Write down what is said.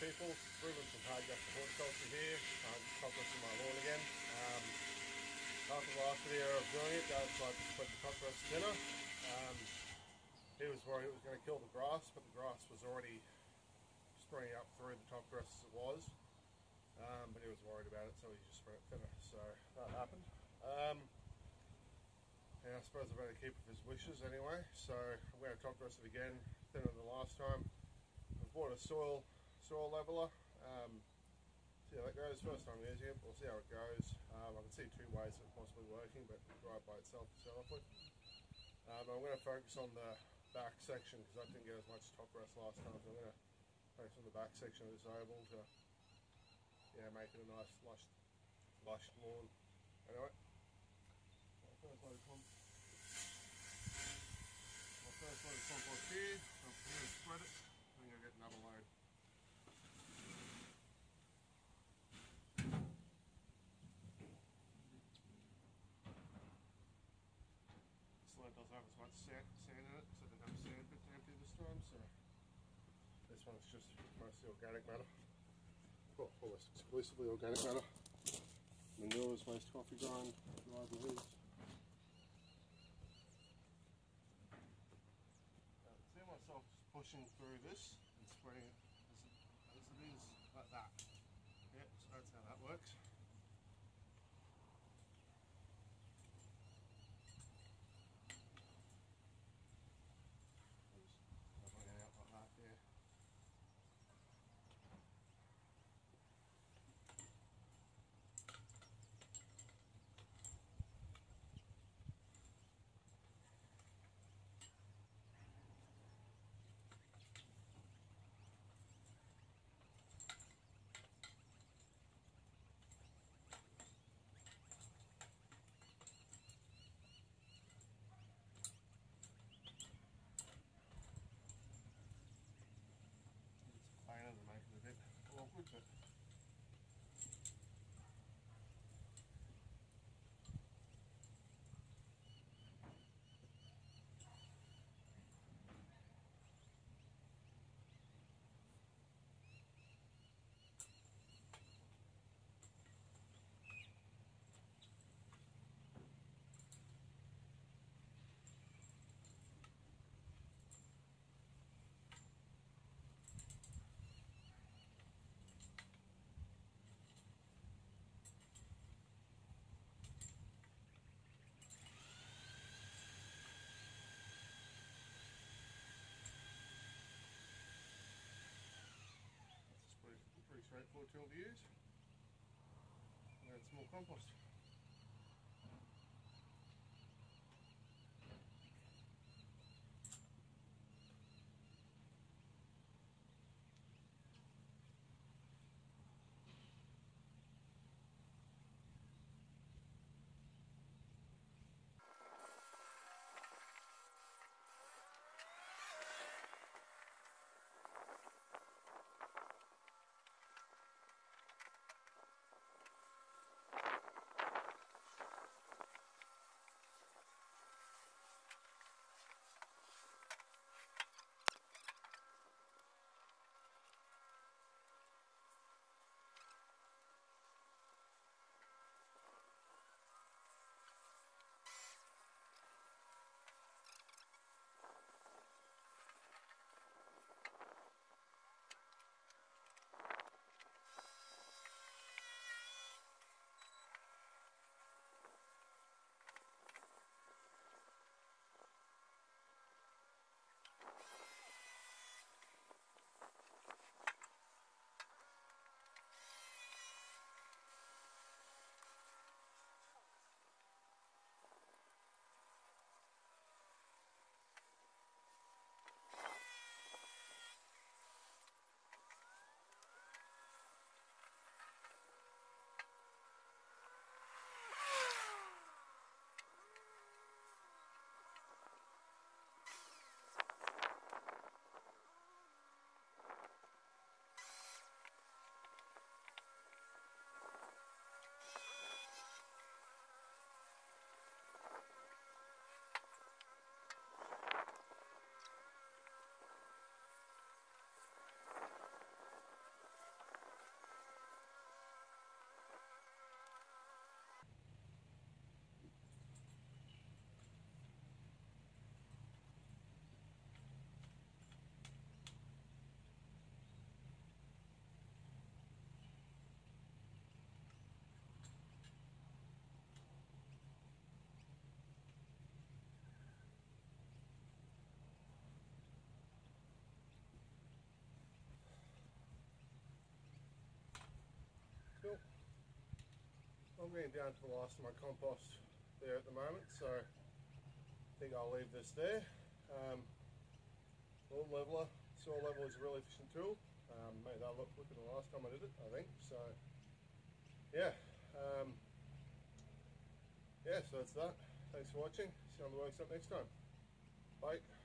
people, Reuben from Hard Justice Horticulture here, um, cockroach in my lawn again. Um, after the last video of doing it, Dad decided to put the cockroach thinner. Um, he was worried it was going to kill the grass, but the grass was already springing up through the top grass as it was. Um, but he was worried about it, so he just spread it thinner. So that happened. Um, and I suppose I better keep with his wishes anyway. So I'm going to top dress it again, thinner than last time. I've bought a soil leveler. Um, see how that goes. First time using it, we'll see how it goes. Um, I can see two ways of possibly working, but right by itself to start off. Um, I'm going to focus on the back section because I didn't get as much top dress last time. So I'm going to focus on the back section of this oval to yeah, make it a nice lush, lush lawn. Anyway. First load my first load of compost here, I'm going to spread it, then you'll get another load. This load doesn't have as sand, sand in it, so I didn't have a sand pit to empty this time, so this one's just mostly organic matter. Well, almost exclusively organic matter. Manures, waste coffee grind, dried leaves. I can uh, see myself just pushing through this and spreading it, Okay. Straightforward tool to use. And some more compost. I'm down to the last of my compost there at the moment, so I think I'll leave this there. Um, lawn leveler, soil level is a really efficient tool. Um, made that look quicker than the last time I did it, I think. So, yeah. Um, yeah, so that's that. Thanks for watching. See you on the workshop next time. Bye.